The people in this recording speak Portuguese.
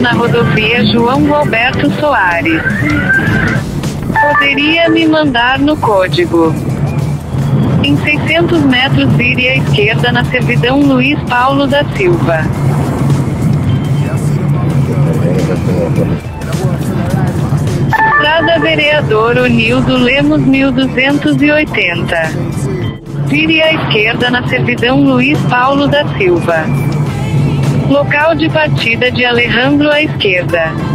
na rodovia João Roberto Soares. Poderia me mandar no código. Em 600 metros vire à esquerda na servidão Luiz Paulo da Silva. Estrada Vereador Onildo Lemos 1280. Vire à esquerda na servidão Luiz Paulo da Silva. Local de partida de Alejandro à esquerda.